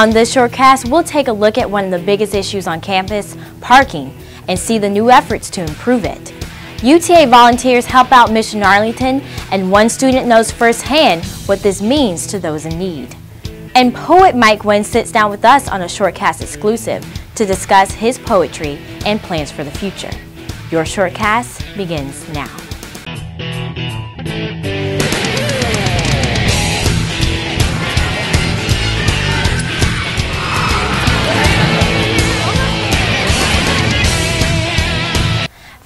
On this shortcast, we'll take a look at one of the biggest issues on campus, parking, and see the new efforts to improve it. UTA volunteers help out Mission Arlington, and one student knows firsthand what this means to those in need. And poet Mike Guinn sits down with us on a shortcast exclusive to discuss his poetry and plans for the future. Your shortcast begins now.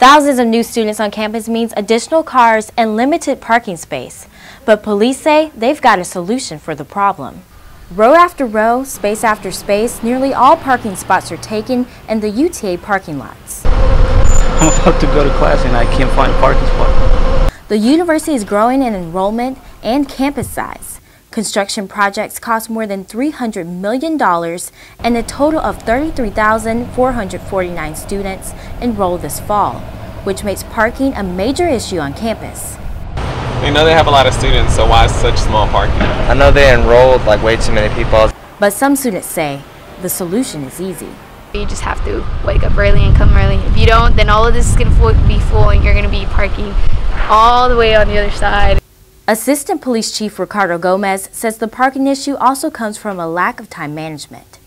Thousands of new students on campus means additional cars and limited parking space. But police say they've got a solution for the problem. Row after row, space after space, nearly all parking spots are taken in the UTA parking lots. I'm about to go to class and I can't find a parking spot. The university is growing in enrollment and campus size. Construction projects cost more than $300 million and a total of 33,449 students enrolled this fall, which makes parking a major issue on campus. We know they have a lot of students, so why such small parking? I know they enrolled like way too many people. But some students say the solution is easy. You just have to wake up early and come early. If you don't, then all of this is going to be full and you're going to be parking all the way on the other side. Assistant Police Chief Ricardo Gomez says the parking issue also comes from a lack of time management.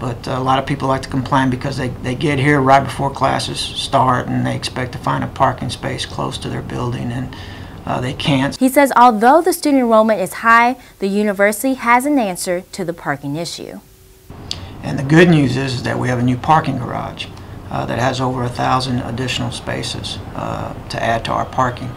But a lot of people like to complain because they, they get here right before classes start and they expect to find a parking space close to their building and uh, they can't. He says although the student enrollment is high, the university has an answer to the parking issue. And the good news is, is that we have a new parking garage uh, that has over a thousand additional spaces uh, to add to our parking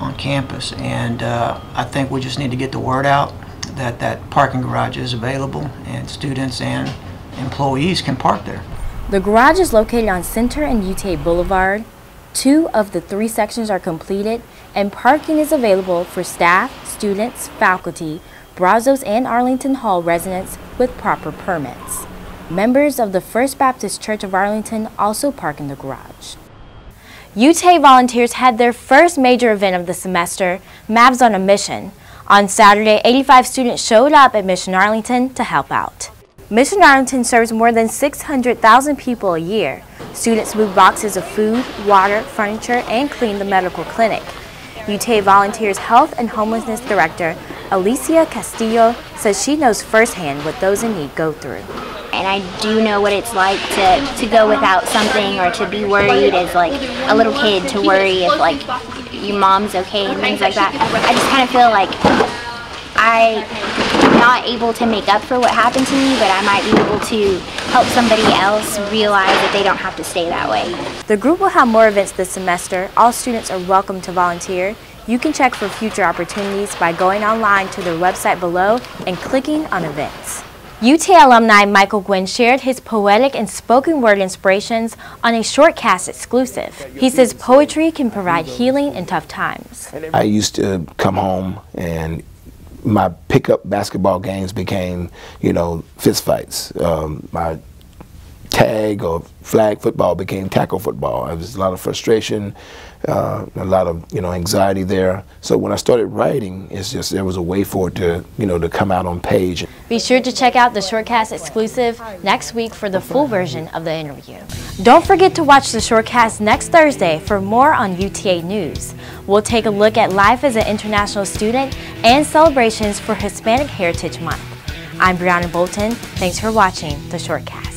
on campus. And uh, I think we just need to get the word out that that parking garage is available and students and employees can park there. The garage is located on Center and UTA Boulevard. Two of the three sections are completed and parking is available for staff, students, faculty, Brazos and Arlington Hall residents with proper permits. Members of the First Baptist Church of Arlington also park in the garage. UTA volunteers had their first major event of the semester, Mavs on a Mission. On Saturday, 85 students showed up at Mission Arlington to help out. Mission Arlington serves more than 600,000 people a year. Students move boxes of food, water, furniture, and clean the medical clinic. UTA Volunteers Health and Homelessness Director Alicia Castillo says she knows firsthand what those in need go through and I do know what it's like to, to go without something or to be worried as like a little kid to worry if like your mom's okay and things like that. I just kind of feel like I'm not able to make up for what happened to me, but I might be able to help somebody else realize that they don't have to stay that way. The group will have more events this semester. All students are welcome to volunteer. You can check for future opportunities by going online to their website below and clicking on events. UTA alumni Michael Guinn shared his poetic and spoken word inspirations on a shortcast exclusive. He says poetry can provide healing in tough times. I used to come home and my pickup basketball games became, you know, fistfights. Um, my tag or flag football became tackle football. There was a lot of frustration, uh, a lot of you know anxiety there. So when I started writing, it's just there was a way for it to you know to come out on page. Be sure to check out the Shortcast exclusive next week for the full version of the interview. Don't forget to watch the Shortcast next Thursday for more on UTA news. We'll take a look at life as an international student and celebrations for Hispanic Heritage Month. I'm Briana Bolton. Thanks for watching the Shortcast.